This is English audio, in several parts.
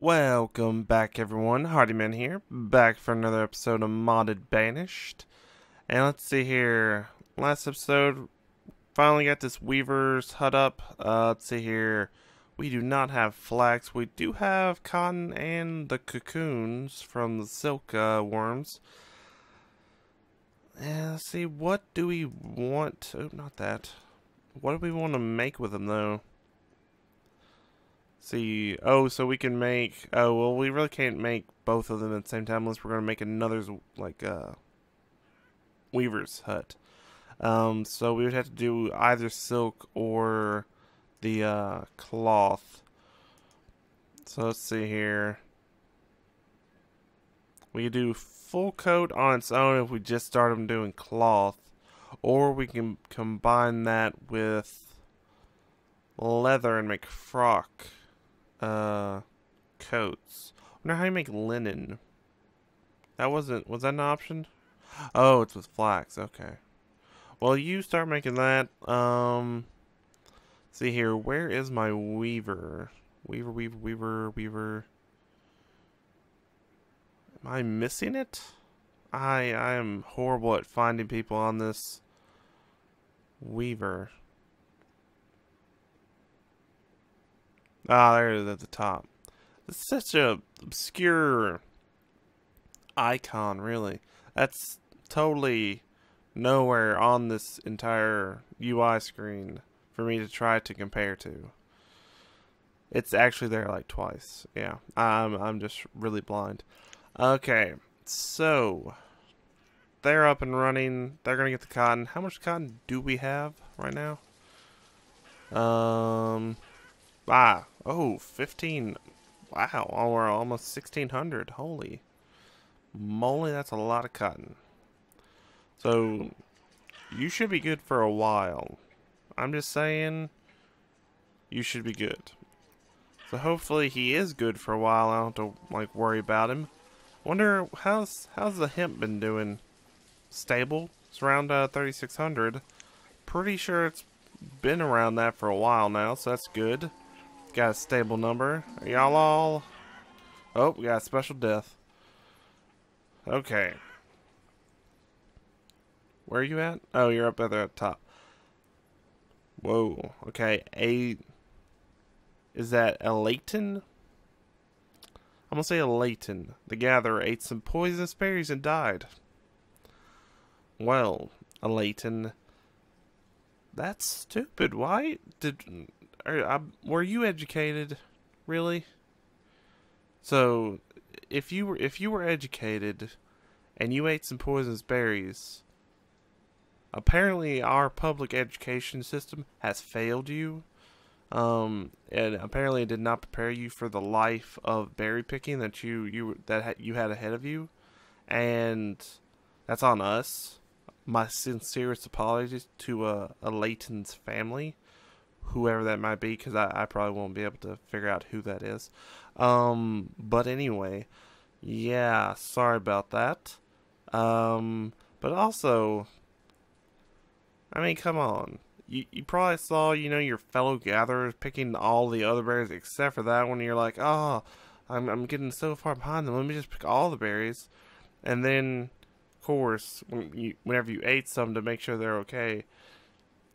Welcome back everyone, Hardyman here, back for another episode of Modded Banished. And let's see here, last episode, finally got this Weaver's hut up. Uh, let's see here, we do not have flax, we do have cotton and the cocoons from the silk uh, worms. And let's see, what do we want, oh not that, what do we want to make with them though? See. Oh, so we can make. Oh, well, we really can't make both of them at the same time unless we're going to make another, like, uh, Weaver's hut. Um, so we would have to do either silk or the, uh, cloth. So let's see here. We could do full coat on its own if we just start them doing cloth. Or we can combine that with leather and make frock uh, coats. I wonder how you make linen. That wasn't, was that an option? Oh, it's with flax, okay. Well, you start making that. Um, see here, where is my weaver? Weaver, weaver, weaver, weaver. Am I missing it? I I am horrible at finding people on this weaver. Ah, there it is at the top. It's such a obscure icon, really. That's totally nowhere on this entire UI screen for me to try to compare to. It's actually there like twice. Yeah, I'm I'm just really blind. Okay, so they're up and running. They're gonna get the cotton. How much cotton do we have right now? Um, Ah, oh, 15. Wow, oh, we're almost 1600. Holy moly, that's a lot of cotton. So, you should be good for a while. I'm just saying, you should be good. So hopefully he is good for a while. I don't have to like worry about him. Wonder how's how's the hemp been doing? Stable. It's around uh, 3600. Pretty sure it's been around that for a while now, so that's good. Got a stable number. Are y'all all... Oh, we got special death. Okay. Where are you at? Oh, you're up at the top. Whoa. Okay. A... Is that a Layton? I'm gonna say a Layton. The gatherer ate some poisonous berries and died. Well, a Layton. That's stupid. Why did are, I, were you educated? Really? So, if you were if you were educated, and you ate some poisonous berries, apparently our public education system has failed you. Um, and apparently it did not prepare you for the life of berry picking that you you that ha you had ahead of you, and that's on us. My sincerest apologies to uh, a Layton's family whoever that might be because I, I probably won't be able to figure out who that is. Um, but anyway, yeah, sorry about that. Um, but also, I mean, come on. You, you probably saw, you know, your fellow gatherers picking all the other berries except for that one. You're like, oh, I'm, I'm getting so far behind them. Let me just pick all the berries. And then, of course, when you, whenever you ate some to make sure they're okay,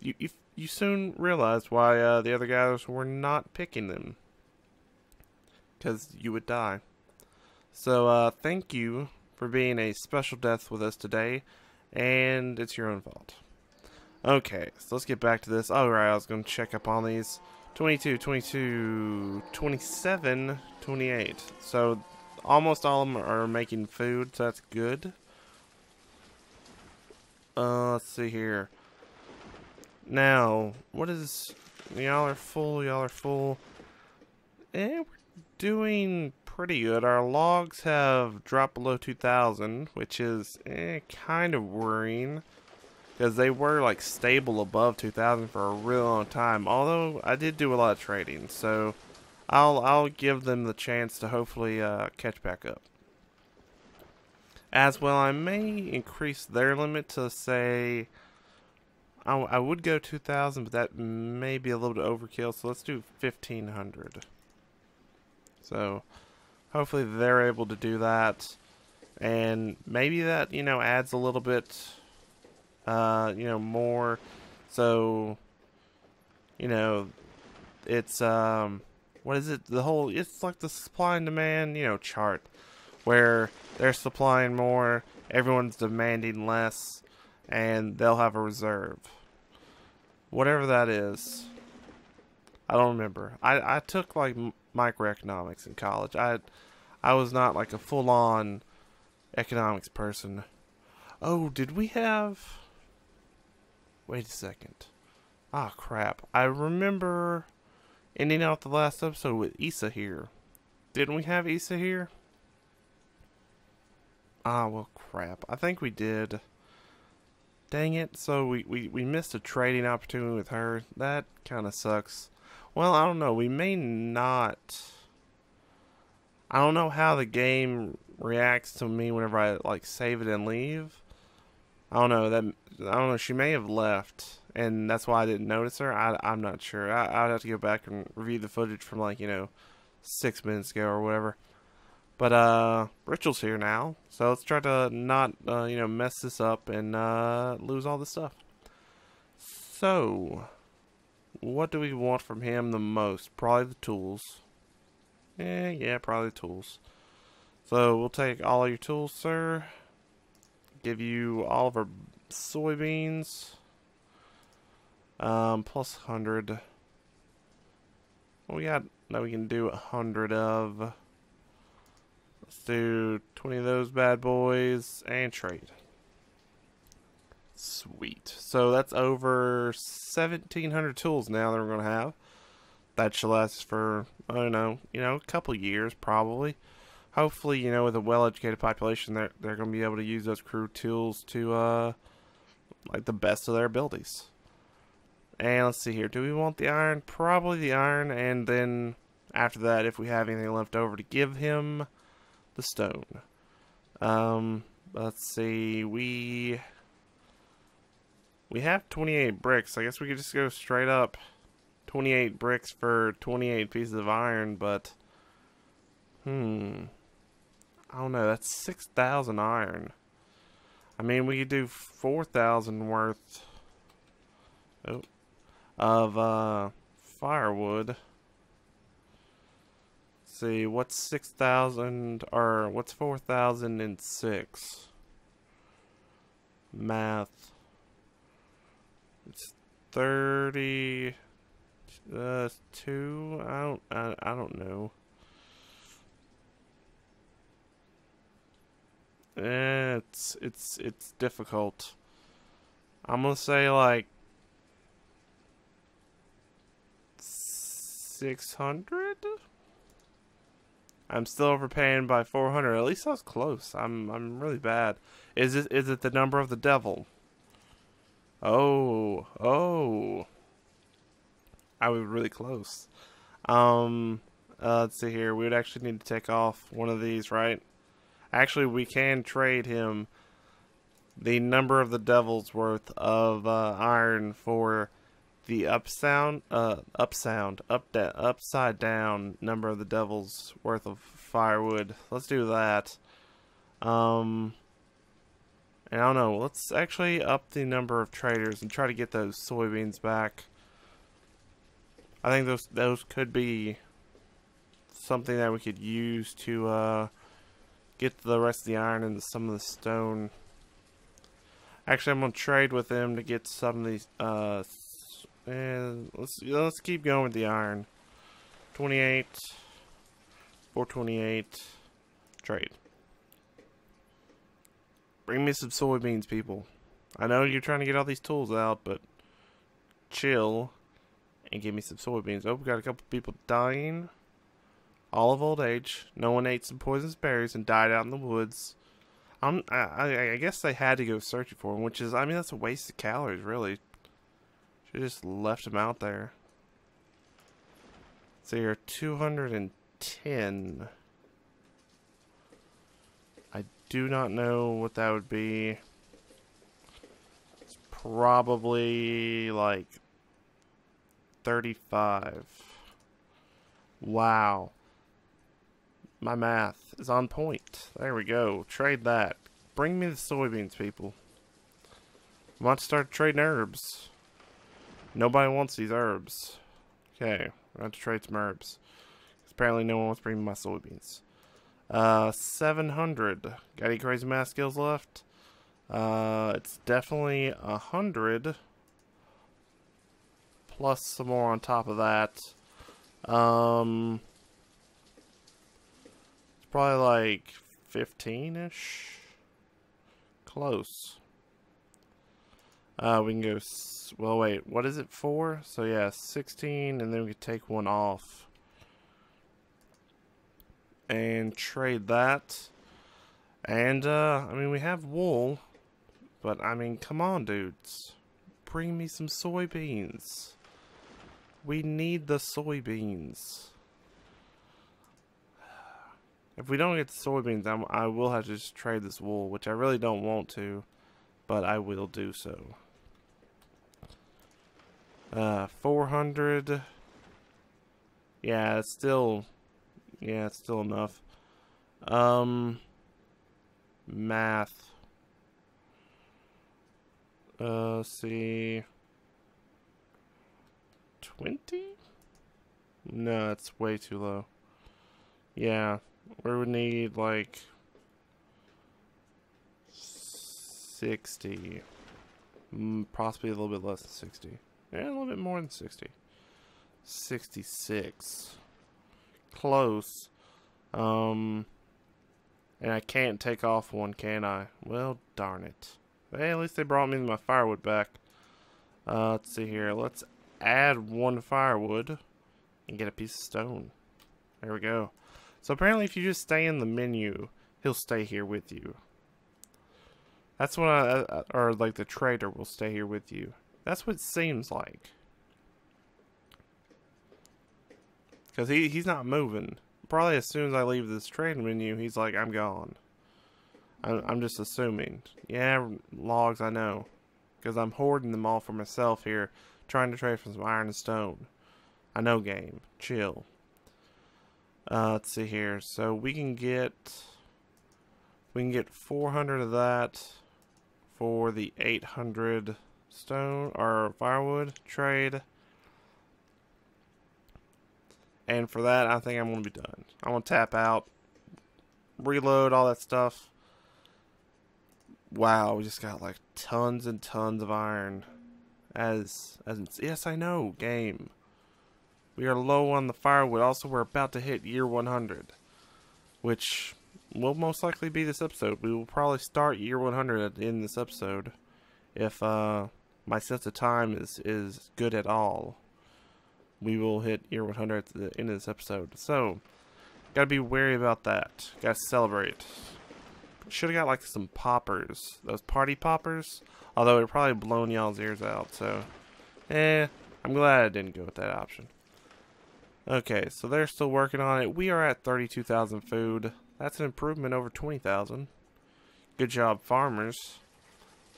you, you you soon realized why uh, the other guys were not picking them. Because you would die. So, uh, thank you for being a special death with us today, and it's your own fault. Okay, so let's get back to this. Alright, I was going to check up on these. 22, 22, 27, 28. So, almost all of them are making food, so that's good. Uh, let's see here. Now, what is... Y'all are full, y'all are full. Eh, we're doing pretty good. Our logs have dropped below 2,000, which is eh, kind of worrying. Because they were, like, stable above 2,000 for a real long time. Although, I did do a lot of trading, so... I'll, I'll give them the chance to hopefully uh, catch back up. As well, I may increase their limit to, say... I, I would go 2,000, but that may be a little bit overkill, so let's do 1,500. So, hopefully they're able to do that. And maybe that, you know, adds a little bit, uh, you know, more. So, you know, it's, um, what is it? The whole, it's like the supply and demand, you know, chart where they're supplying more, everyone's demanding less, and they'll have a reserve. Whatever that is. I don't remember. I, I took like microeconomics in college. I I was not like a full on economics person. Oh, did we have Wait a second. Ah, crap. I remember ending out the last episode with Issa here. Didn't we have Issa here? Ah, well, crap. I think we did. Dang it. So we, we, we missed a trading opportunity with her. That kind of sucks. Well, I don't know. We may not... I don't know how the game reacts to me whenever I, like, save it and leave. I don't know. That I don't know. She may have left, and that's why I didn't notice her. I, I'm not sure. I, I'd have to go back and review the footage from, like, you know, six minutes ago or whatever. But uh, Rachel's here now, so let's try to not uh, you know mess this up and uh, lose all this stuff. So, what do we want from him the most? Probably the tools. Yeah, yeah, probably the tools. So we'll take all your tools, sir. Give you all of our soybeans. Um, plus 100. What we got that we can do a 100 of? Do 20 of those bad boys and trade. Sweet. So that's over 1,700 tools now that we're going to have. That should last for, I don't know, you know, a couple years probably. Hopefully, you know, with a well-educated population, they're, they're going to be able to use those crew tools to, uh, like, the best of their abilities. And let's see here. Do we want the iron? Probably the iron. And then after that, if we have anything left over to give him, the stone. Um, let's see, we we have 28 bricks. I guess we could just go straight up 28 bricks for 28 pieces of iron, but hmm, I don't know. That's 6,000 iron. I mean, we could do 4,000 worth oh, of uh, firewood see, what's 6,000, or what's 4,006? Math. It's 30, uh, 2, I don't, I, I don't know. It's, it's, it's difficult. I'm gonna say like 600? I'm still overpaying by 400. At least I was close. I'm I'm really bad. Is it is it the number of the devil? Oh, oh. I was really close. Um, uh, let's see here. We would actually need to take off one of these, right? Actually, we can trade him the number of the devil's worth of uh, iron for the up sound, uh, up sound, up da- upside down number of the devil's worth of firewood. Let's do that. Um, and I don't know. Let's actually up the number of traders and try to get those soybeans back. I think those those could be something that we could use to uh, get the rest of the iron and some of the stone. Actually, I'm gonna trade with them to get some of these uh, and let's let's keep going with the iron. 28, 428, trade. Bring me some soybeans, people. I know you're trying to get all these tools out, but chill and give me some soybeans. Oh, we got a couple people dying. All of old age. No one ate some poisonous berries and died out in the woods. I'm, I, I guess they had to go searching for them, which is, I mean, that's a waste of calories, really. Just left him out there. So you're 210. I do not know what that would be. It's probably like 35. Wow. My math is on point. There we go. Trade that. Bring me the soybeans, people. I want to start trading herbs. Nobody wants these herbs. Okay, I have to trade some herbs. Apparently no one wants to bring my soybeans. Uh, 700. Got any crazy math skills left? Uh, it's definitely a hundred. Plus some more on top of that. Um, it's probably like 15-ish. Close. Uh, we can go, well, wait, what is it for? So, yeah, 16, and then we could take one off. And trade that. And, uh, I mean, we have wool. But, I mean, come on, dudes. Bring me some soybeans. We need the soybeans. If we don't get the soybeans, I'm, I will have to just trade this wool, which I really don't want to, but I will do so. Uh, 400. Yeah, it's still, yeah, it's still enough. Um, math. Uh, let's see. 20? No, that's way too low. Yeah, we would need like 60. Mm, possibly a little bit less than 60. Yeah, a little bit more than 60. 66. Close. Um, and I can't take off one, can I? Well, darn it. Hey, at least they brought me my firewood back. Uh, let's see here. Let's add one firewood and get a piece of stone. There we go. So apparently if you just stay in the menu, he'll stay here with you. That's what I, or like the trader will stay here with you. That's what it seems like. Because he, he's not moving. Probably as soon as I leave this trading menu, he's like, I'm gone. I'm, I'm just assuming. Yeah, logs, I know. Because I'm hoarding them all for myself here, trying to trade for some iron and stone. I know game. Chill. Uh, let's see here. So we can get... We can get 400 of that for the 800 stone or firewood trade. And for that, I think I'm going to be done. I'm going to tap out, reload all that stuff. Wow, we just got like tons and tons of iron. As, as yes, I know, game. We are low on the firewood. Also, we're about to hit year 100, which will most likely be this episode. We will probably start year 100 in this episode if uh, my sense of time is, is good at all. We will hit year 100 at the end of this episode. So, gotta be wary about that. Gotta celebrate. Should have got like some poppers. Those party poppers. Although it probably blown y'all's ears out. So, eh. I'm glad I didn't go with that option. Okay, so they're still working on it. We are at 32,000 food. That's an improvement over 20,000. Good job, farmers.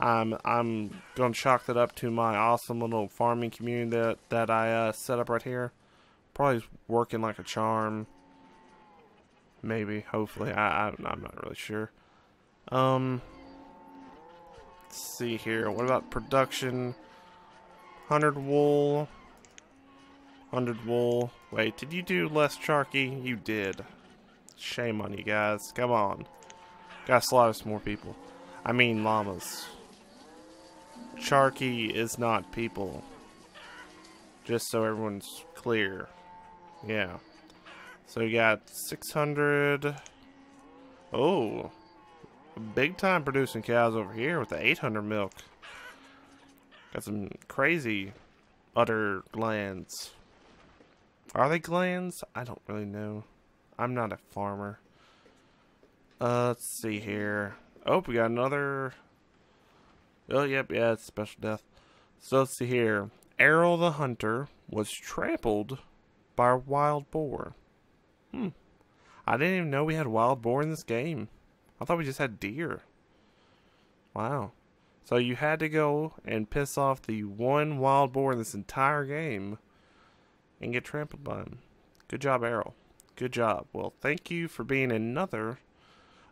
I'm I'm to chalk that up to my awesome little farming community that, that I uh, set up right here. Probably working like a charm. Maybe, hopefully. I, I, I'm not really sure. Um, let's see here. What about production? 100 wool. 100 wool. Wait, did you do less charky? You did. Shame on you guys. Come on. Gotta slaughter some more people. I mean llamas. Charky is not people. Just so everyone's clear. Yeah. So we got 600. Oh. Big time producing cows over here with the 800 milk. Got some crazy udder glands. Are they glands? I don't really know. I'm not a farmer. Uh, let's see here. Oh, we got another. Oh, yep, yeah, it's special death. So let's see here. Errol the Hunter was trampled by a wild boar. Hmm. I didn't even know we had wild boar in this game. I thought we just had deer. Wow. So you had to go and piss off the one wild boar in this entire game and get trampled by him. Good job, Errol. Good job. Well, thank you for being another.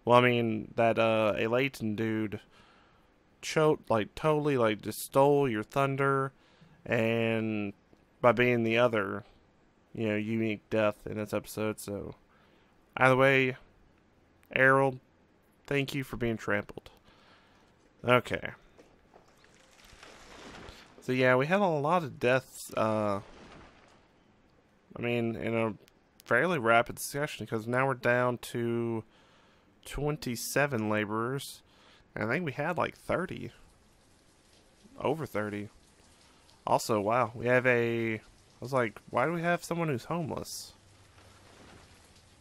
Well, I mean that uh, a Layton dude choked like totally like just stole your thunder, and by being the other, you know, unique death in this episode. So, either way, Errol, thank you for being trampled. Okay. So yeah, we had a lot of deaths. Uh, I mean, in a fairly rapid succession because now we're down to 27 laborers. And I think we had like 30. Over 30. Also, wow, we have a. I was like, why do we have someone who's homeless?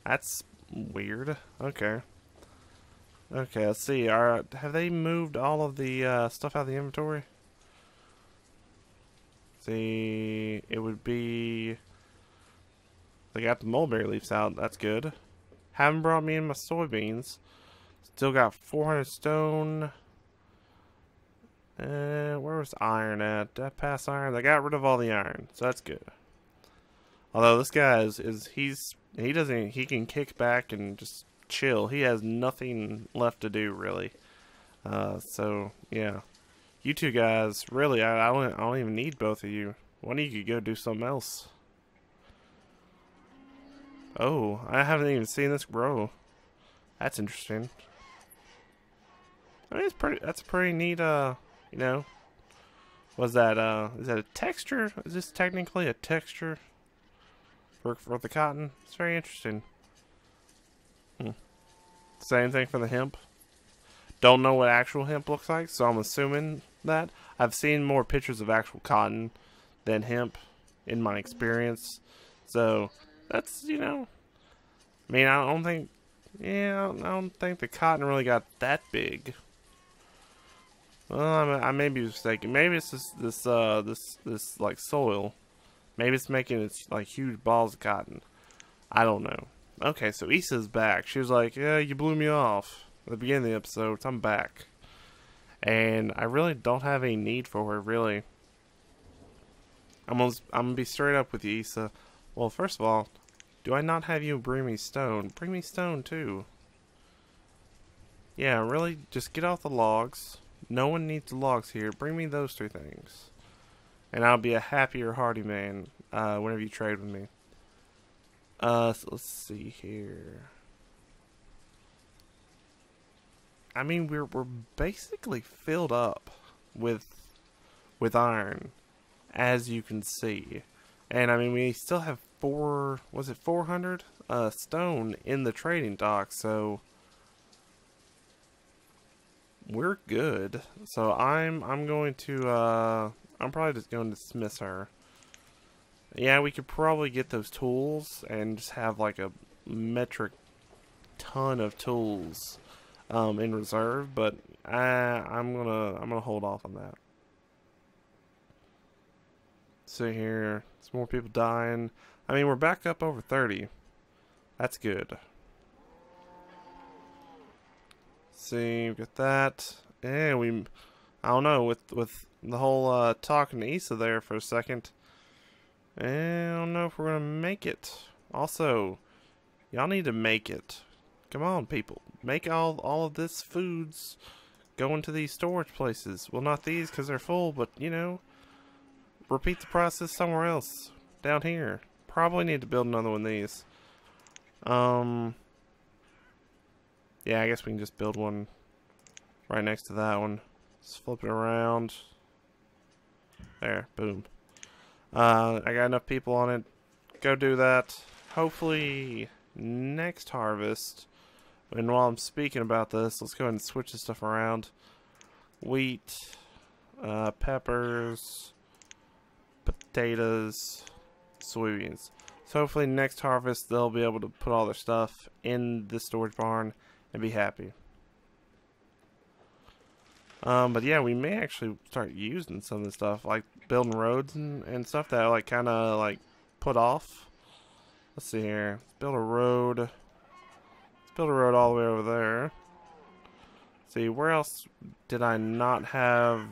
That's weird. Okay. Okay, let's see. Are have they moved all of the uh, stuff out of the inventory? See, it would be. They got the mulberry leaves out. That's good. Haven't brought me in my soybeans. Still got 400 stone. Uh, where was iron at? Did I pass iron? I got rid of all the iron, so that's good. Although this guy is, is he's he doesn't he can kick back and just chill. He has nothing left to do really. Uh, so yeah, you two guys really I, I don't I don't even need both of you. One of you could go do something else. Oh, I haven't even seen this grow. That's interesting. I mean, it's pretty. That's pretty neat. Uh, you know, was that uh, is that a texture? Is this technically a texture for for the cotton? It's very interesting. Hmm. Same thing for the hemp. Don't know what actual hemp looks like, so I'm assuming that I've seen more pictures of actual cotton than hemp in my experience. So that's you know, I mean I don't think, yeah, I don't think the cotton really got that big. Well, I, may be mistaken. Maybe it's this this uh this this like soil. Maybe it's making its like huge balls of cotton. I don't know. Okay, so Issa's back. She was like, "Yeah, you blew me off at the beginning of the episode. I'm back." And I really don't have any need for her, really. I'm gonna, I'm gonna be straight up with you, Issa. Well, first of all, do I not have you bring me stone? Bring me stone, too. Yeah, really, just get off the logs. No one needs logs here. Bring me those two things. And I'll be a happier hardy man uh, whenever you trade with me. Uh, so let's see here. I mean, we're we're basically filled up with with iron, as you can see, and I mean we still have four. Was it four hundred uh, stone in the trading dock? So we're good. So I'm I'm going to uh I'm probably just going to dismiss her. Yeah, we could probably get those tools and just have like a metric ton of tools um, in reserve, but I I'm gonna I'm gonna hold off on that. See here, some more people dying. I mean, we're back up over 30. That's good. See, we've got that. And we, I don't know, with with the whole uh, talking to Issa there for a second. I don't know if we're gonna make it. Also, y'all need to make it. Come on, people, make all all of this foods go into these storage places. Well, not these because they're full, but you know, repeat the process somewhere else down here. Probably need to build another one of these. Um, yeah, I guess we can just build one right next to that one. Just flip it around. There, boom. Uh, I got enough people on it. Go do that. Hopefully, next harvest. And while I'm speaking about this, let's go ahead and switch this stuff around. Wheat, uh, peppers, potatoes, soybeans. So hopefully next harvest they'll be able to put all their stuff in the storage barn and be happy. Um, but yeah, we may actually start using some of this stuff, like building roads and, and stuff that I like kind of like put off. Let's see here. Let's build a road. Let's build a road all the way over there. see, where else did I not have?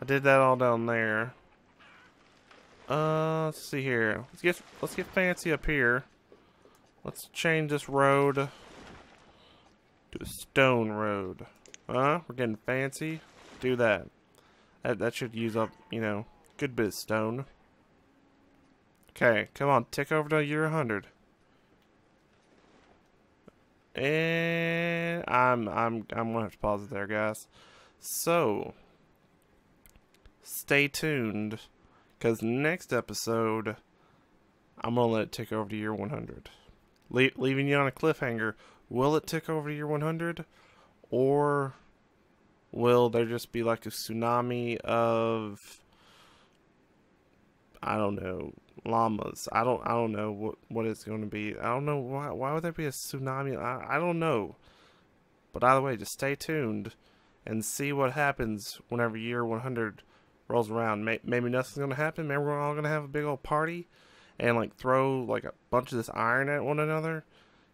I did that all down there. Uh, let's see here. Let's get let's get fancy up here. Let's change this road to a stone road. Huh? We're getting fancy. Do that. That, that should use up, you know, good bit of stone. Okay, come on, tick over to year 100. And I'm I'm I'm gonna have to pause it there, guys. So stay tuned, because next episode I'm gonna let it tick over to year 100, Le leaving you on a cliffhanger. Will it tick over to year 100, or will there just be like a tsunami of I don't know llamas. I don't I don't know what what it's going to be. I don't know why why would there be a tsunami? I I don't know. But either way, just stay tuned and see what happens whenever year 100 rolls around. Maybe nothing's going to happen. Maybe we're all going to have a big old party and like throw like a bunch of this iron at one another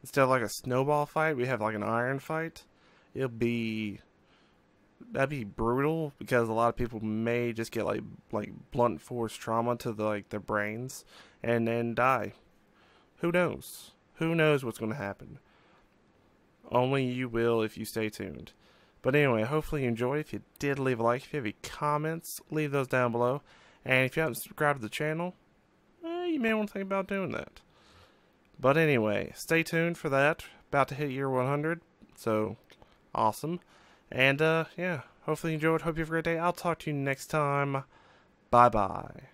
instead of like a snowball fight. We have like an iron fight. It'll be that'd be brutal because a lot of people may just get like like blunt force trauma to the, like their brains and then die. Who knows? Who knows what's going to happen? Only you will if you stay tuned. But anyway, hopefully you enjoyed. If you did, leave a like. If you have any comments, leave those down below. And if you haven't subscribed to the channel, eh, you may want to think about doing that. But anyway, stay tuned for that. About to hit year 100, so awesome. And uh, yeah, hopefully you enjoyed. Hope you have a great day. I'll talk to you next time. Bye bye.